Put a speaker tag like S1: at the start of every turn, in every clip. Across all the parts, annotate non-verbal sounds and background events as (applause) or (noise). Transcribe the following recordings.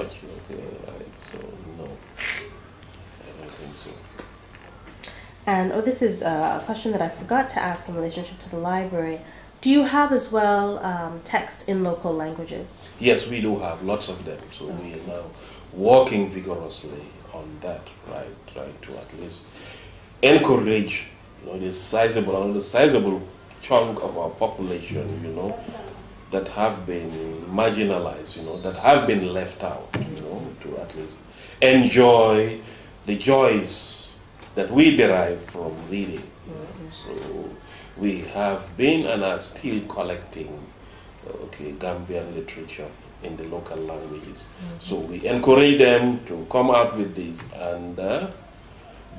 S1: Okay. So no, I don't think so.
S2: And oh, this is uh, a question that I forgot to ask in relationship to the library. Do you have as well um, texts in local languages?
S1: Yes, we do have lots of them. So we are now working vigorously on that, right? Trying to at least encourage, you know, this sizable, another sizable chunk of our population, you know, that have been marginalized, you know, that have been left out, you know, to at least enjoy the joys that we derive from reading. You know. So we have been and are still collecting, okay, Gambian literature in the local languages. Mm-hmm. So we encourage them to come out with this and uh,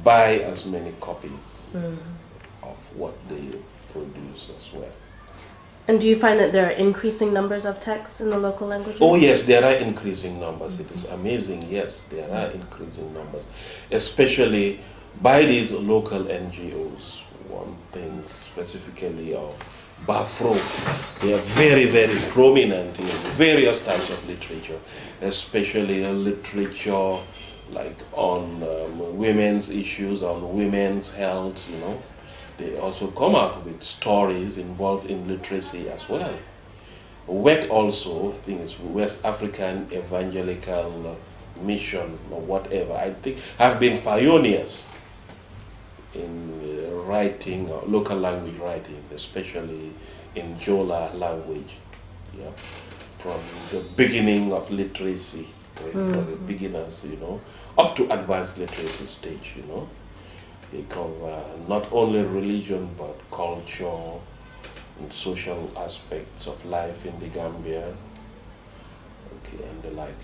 S1: buy as many copies mm-hmm. of what they produce as well.
S2: And do you find that there are increasing numbers of texts in the local languages?
S1: Oh yes, there are increasing numbers. It is amazing. Yes, there are increasing numbers, especially by these local NGOs. One thing specifically of BAFROW, they are very, very prominent in various types of literature, especially literature like on um, women's issues, on women's health. You know, they also come up with stories involved in literacy as well. WEC also, I think it's West African Evangelical Mission or whatever, I think have been pioneers in uh, writing, uh, local language writing, especially in Jola language. Yeah, from the beginning of literacy, right, for the beginners, you know, up to advanced literacy stage, you know. They cover not only religion but culture and social aspects of life in the Gambia, okay, and the like.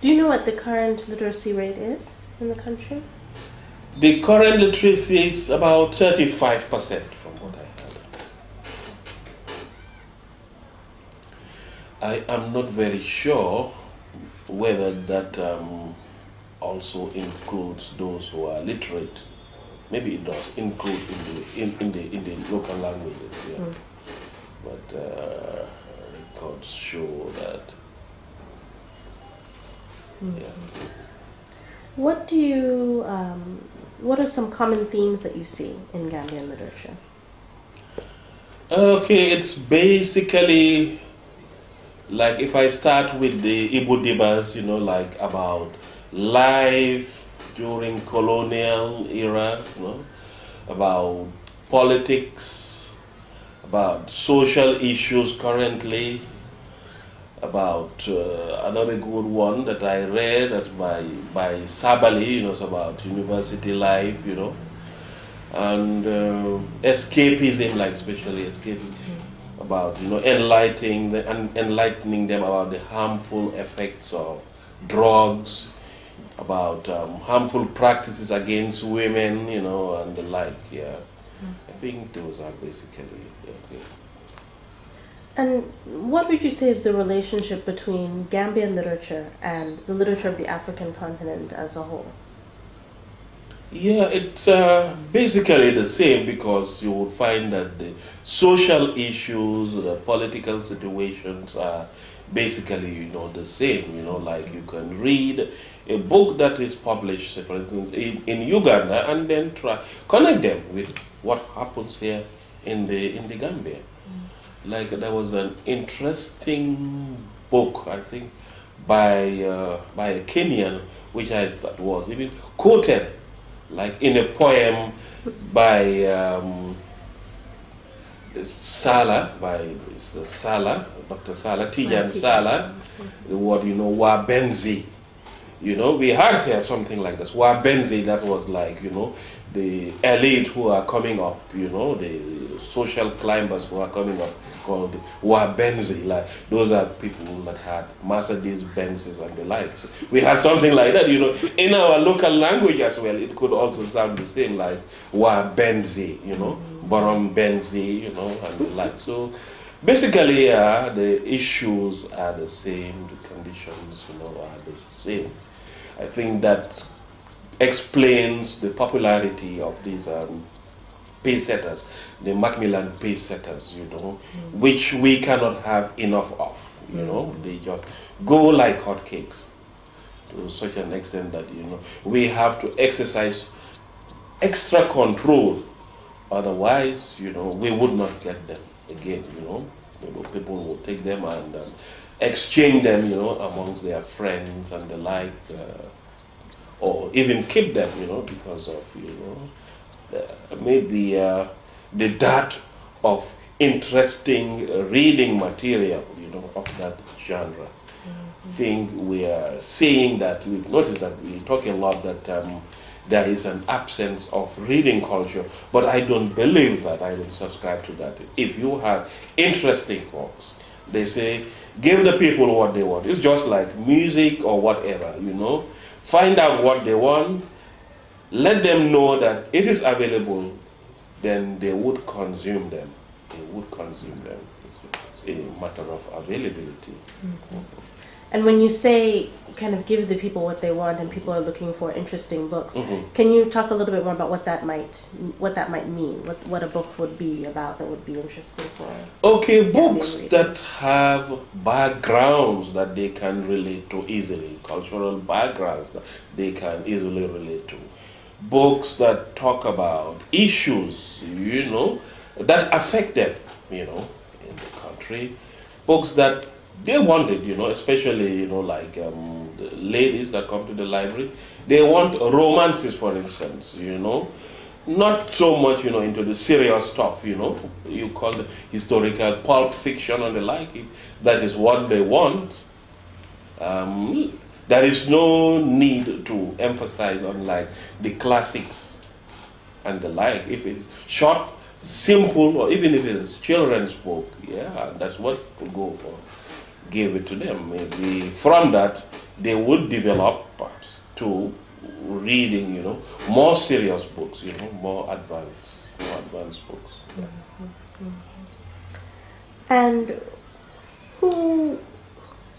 S2: Do you know what the current literacy rate is in the country?
S1: The current literacy is about 35% from what I heard. I am not very sure whether that um, also includes those who are literate. Maybe it does include in the, in, in the, in the local languages, yeah. But uh, records show that, yeah.
S2: What do you, um, what are some common themes that you see in Gambian literature?
S1: Okay, it's basically like if I start with the Ebou Dibbas, you know, like about life during colonial era, you know, about politics, about social issues currently, about uh, another good one that I read that's by by Sabali, you know, it's about university life, you know, and uh, escapism, like especially escapism, about you know enlightening the, enlightening them about the harmful effects of drugs, about um, harmful practices against women, you know, and the like. Yeah, I think those are basically okay.
S2: And what would you say is the relationship between Gambian literature and the literature of the African continent as a whole?
S1: Yeah, it's uh, basically the same because you will find that the social issues, the political situations are basically, you know, the same. You know, like you can read a book that is published, say, for instance, in, in Uganda, and then try connect them with what happens here in the in the Gambia. Like there was an interesting book, I think, by uh, by a Kenyan, which I thought was even quoted like in a poem by um, Sallah, by Sallah, Dr. Sallah, Tijan Sallah, the eh? word, you know, Wabenzi. You know, we had here something like this. Wabenzi, that was like, you know, the elite who are coming up, you know, the social climbers who are coming up, called Wabenzi. Like, those are people that had Mercedes Benzes and the like. So we had something like that, you know. In our local language as well, it could also sound the same, like Wabenzi, you know, Borom Benzi, you know, and the like. So basically, uh, the issues are the same, the conditions, you know, are the same. I think that explains the popularity of these um, pace setters, the Macmillan pace setters, you know, mm. which we cannot have enough of, you mm. know, they just go like hotcakes to such an extent that, you know, we have to exercise extra control, otherwise, you know, we would not get them again, you know, people will take them and um, exchange them, you know, amongst their friends and the like, uh, or even keep them, you know, because of, you know, uh, maybe uh, the dearth of interesting reading material, you know, of that genre. Mm -hmm. Think we are seeing that we've noticed that we talk a lot that um, there is an absence of reading culture, but I don't believe that. I don't subscribe to that. If you have interesting books, they say, give the people what they want. It's just like music or whatever, you know. Find out what they want, let them know that it is available, then they would consume them. They would consume them. It's a matter of availability.
S2: Mm -hmm. And when you say kind of give the people what they want and people are looking for interesting books. Mm-hmm. Can you talk a little bit more about what that might what that might mean? What what a book would be about that would be interesting for
S1: Okay, books that have backgrounds that they can relate to easily, cultural backgrounds that they can easily relate to. Books that talk about issues, you know, that affect them, you know, in the country. Books that they wanted, you know, especially, you know, like um, ladies that come to the library, they want romances, for instance, you know, not so much, you know, into the serious stuff, you know, you call the historical pulp fiction and the like. That is what they want. Um, there is no need to emphasize on like the classics and the like. If it's short, simple, or even if it's children's book, yeah, that's what we go for gave it to them. Maybe from that, they would develop to reading, you know, more serious books, you know, more advanced, more advanced books. Yeah. Mm-hmm.
S2: And who,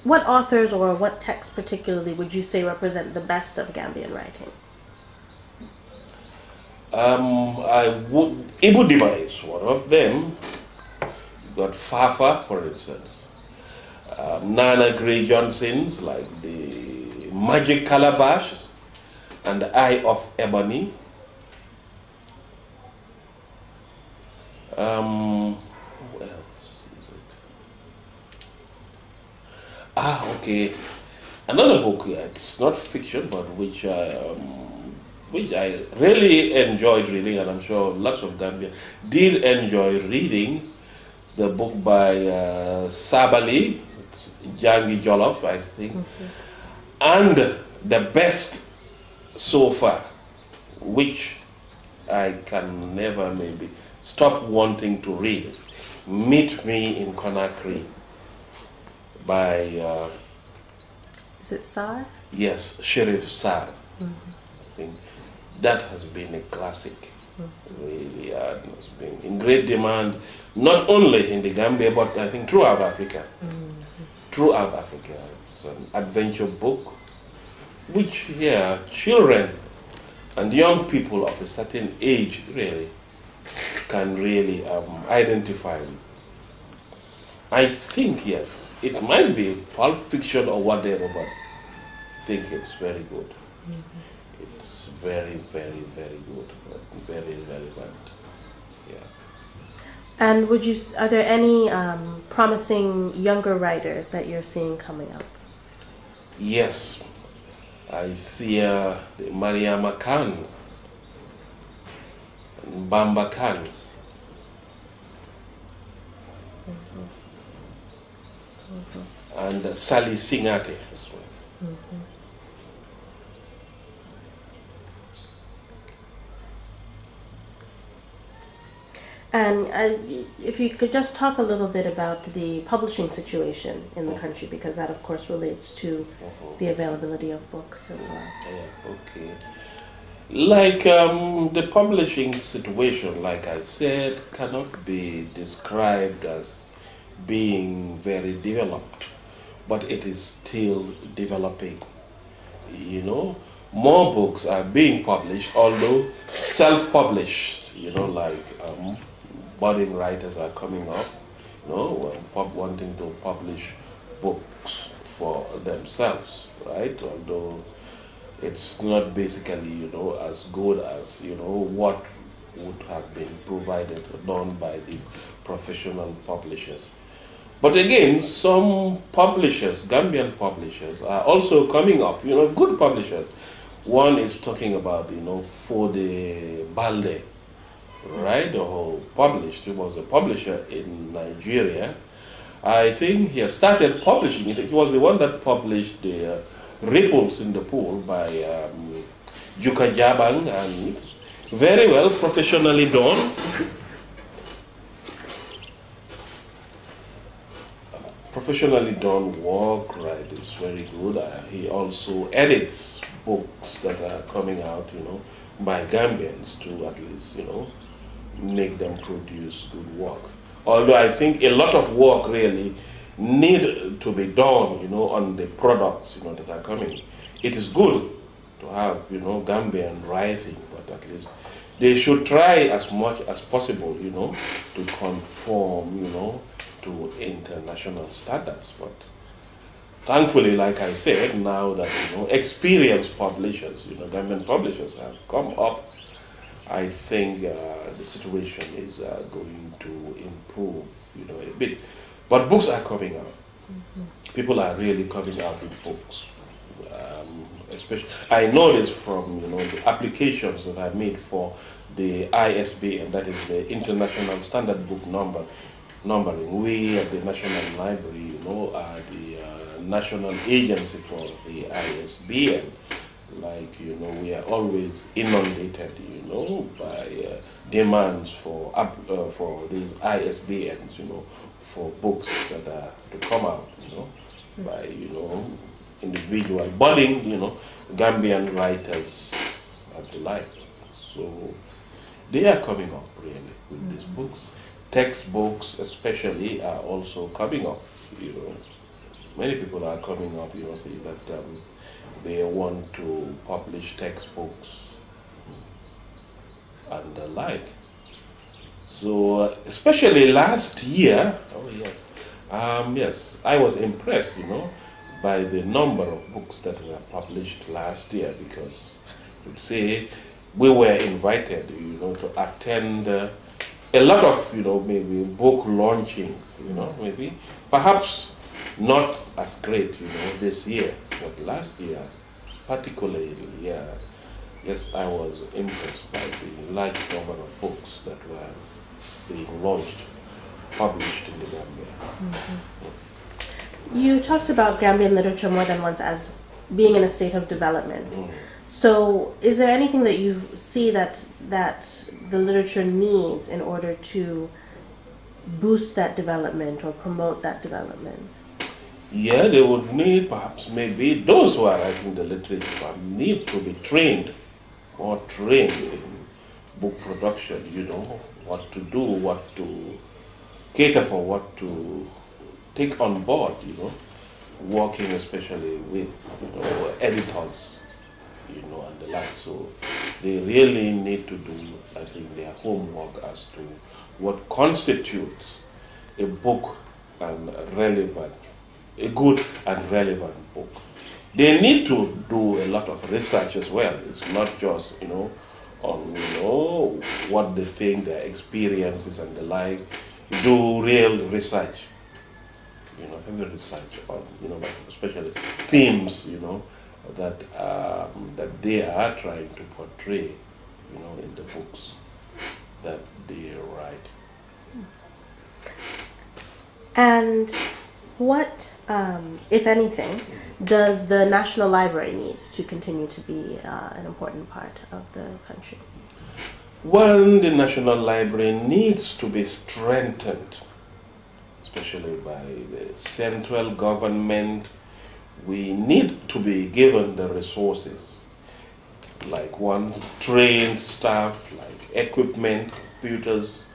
S2: what authors or what texts particularly would you say represent the best of Gambian writing?
S1: Um, I would, Ebou Dibba is one of them. You got Fafa, for instance um, Nana Grey-Johnson's, like the Magic Calabash and the Eye of Ebony. Um, what else is it? Ah, okay. Another book, yeah, it's not fiction, but which I, um, which I really enjoyed reading, and I'm sure lots of Gambia did enjoy reading. The book by uh, Sabali, Jangi Jollof, I think. -hmm. And the best so far, which I can never maybe stop wanting to read, Meet Me in Conakry by. Uh,
S2: Is it Sarr?
S1: Yes, Sheriff Sarr. Mm -hmm. I think that has been a classic. Mm -hmm. Really, has been in great demand, not only in the Gambia, but I think throughout Africa. Mm throughout Africa. It's an adventure book which, yeah, children and young people of a certain age really can really um, identify with. I think, yes, it might be pulp fiction or whatever, but I think it's very good. Mm -hmm. It's very, very, very good, very relevant. Yeah.
S2: And would you? Are there any um, promising younger writers that you're seeing coming up?
S1: Yes, I see uh, Mariama Khan, Bamba Khan. Mm -hmm. Mm -hmm. And uh, Sally Singhateh as well. Mm -hmm.
S2: And if you could just talk a little bit about the publishing situation in the country, because that, of course, relates to the availability of books as well.
S1: Yeah, okay. Like um, the publishing situation, like I said, cannot be described as being very developed, but it is still developing. You know, more books are being published, although self published you know, like um, budding writers are coming up, you know, um, pub- wanting to publish books for themselves, right? Although it's not basically, you know, as good as, you know, what would have been provided, or done by these professional publishers. But again, some publishers, Gambian publishers, are also coming up, you know, good publishers. One is talking about, you know, Fode Balde, right, who published, he was a publisher in Nigeria. I think he started publishing it. He was the one that published the uh, Ripples in the Pool by um, Juka Jabang, and very well professionally done. professionally done work, right, is very good. Uh, he also edits books that are coming out, you know, by Gambians to at least, you know, make them produce good work. Although I think a lot of work really need to be done, you know, on the products, you know, that are coming. It is good to have, you know, Gambian writing, but at least they should try as much as possible, you know, to conform, you know, to international standards. But thankfully, like I said, now that you know experienced publishers, you know, Gambian publishers have come up, I think uh, the situation is uh, going to improve, you know, a bit. But books are coming out. Mm-hmm. People are really coming out with books. Um, especially, I know this from you know the applications that I made for the ISBN, that is the International Standard Book Number numbering. We at the National Library, you know, are the uh, national agency for the ISBN. Like, you know, we are always inundated, you know, by uh, demands for, up, uh, for these ISBNs, you know, for books that are to come out, you know, by, you know, individual budding, you know, Gambian writers and the like. So they are coming up really with mm -hmm. these books textbooks especially are also coming up, you know. Many people are coming up, you know, say that um, they want to publish textbooks and the like. So, especially last year, oh yes, um, yes, I was impressed, you know, by the number of books that were published last year because, you'd say, we were invited, you know, to attend uh, a lot of, you know, maybe book launching, you know, maybe. Perhaps not as great, you know, this year, but last year, particularly, yeah, yes, I was impressed by the large number of books that were being launched, published in the Gambia. Mm
S2: -hmm. You talked about Gambian literature more than once as being in a state of development. Mm. So, is there anything that you see that that the literature needs in order to boost that development or promote that development?
S1: Yeah, they would need perhaps maybe those who are writing the literature need to be trained or trained in book production, you know, what to do, what to cater for, what to take on board, you know, working especially with you know, editors you know, and the like. So they really need to do, I think, their homework as to what constitutes a book and relevant, a good and relevant book. They need to do a lot of research as well. It's not just, you know, on, you know, what they think, their experiences and the like. Do real research you know, heavy research on, you know, especially themes, you know, that um, that they are trying to portray, you know, in the books that they write.
S2: And what, um, if anything, does the National Library need to continue to be uh, an important part of the country?
S1: One, the National Library needs to be strengthened, especially by the central government we need to be given the resources, like one trained staff, like equipment, computers,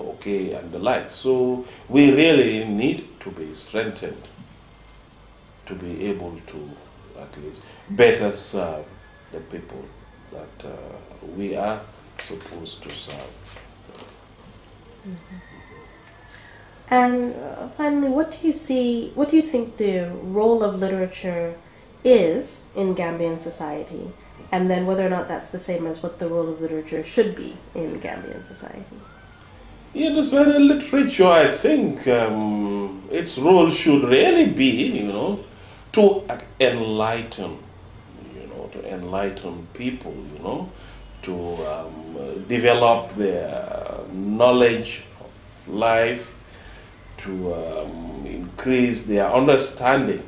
S1: okay, and the like. So we really need to be strengthened to be able to at least better serve the people that uh, we are supposed to serve.
S2: And uh, finally, what do you see? What do you think the role of literature is in Gambian society? And then whether or not that's the same as what the role of literature should be in Gambian society.
S1: Yeah, this very literature, I think um, its role should really be, you know, to enlighten, you know, to enlighten people, you know, to um, develop their knowledge of life, to um, increase their understanding,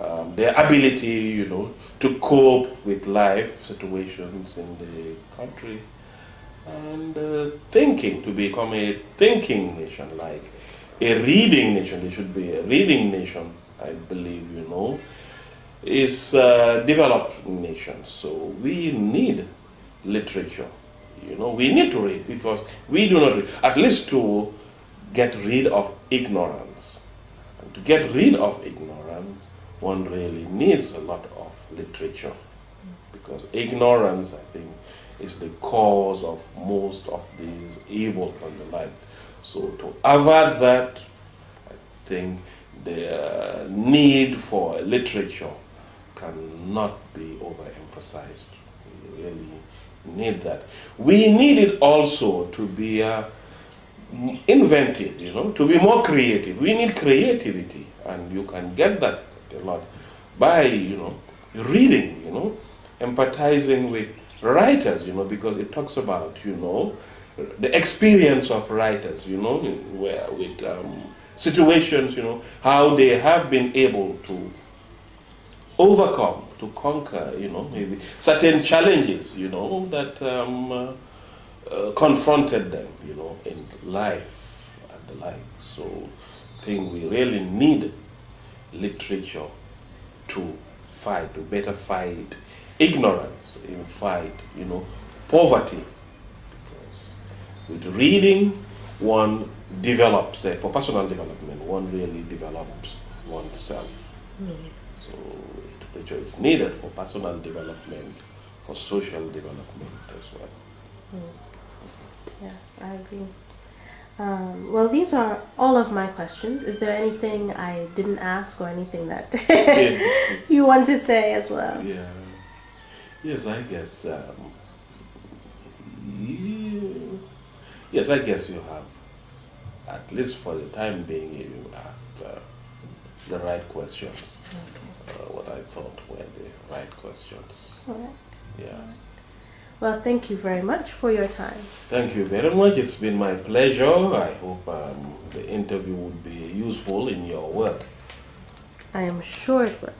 S1: um, their ability, you know, to cope with life situations in the country, and uh, thinking to become a thinking nation, like a reading nation. They should be a reading nation, I believe, you know, is a developed nation. So we need literature. You know, we need to read because we do not read, at least to get rid of ignorance. And to get rid of ignorance, one really needs a lot of literature because ignorance, I think, is the cause of most of these evils on the life. So to avert that, I think the need for literature cannot be overemphasized. We really need that. We need it also to be uh, inventive, you know, to be more creative. We need creativity, and you can get that a lot by, you know, reading, you know, empathizing with writers, you know, because it talks about, you know, the experience of writers, you know, where with um, situations, you know, how they have been able to overcome, to conquer, you know, maybe certain challenges, you know, that um, uh, confronted them, you know, in life and the like. So I think we really need literature to fight, to better fight ignorance, in fight, you know, poverty. Because with reading, one develops, there for personal development, one really develops oneself. Mm. So literature is needed for personal development, for social development as well. Mm.
S2: Yes, I agree. Um, well, these are all of my questions. Is there anything I didn't ask or anything that (laughs) you want to say as well?
S1: Yeah. Yes, I guess. Um, yeah. Yes, I guess you have. At least for the time being, you asked uh, the right questions. Okay. Uh, what I thought were the right questions.
S2: All right.
S1: Yeah.
S2: Well, thank you very much for your time.
S1: Thank you very much. It's been my pleasure. I hope um, the interview would be useful in your work.
S2: I am sure it will.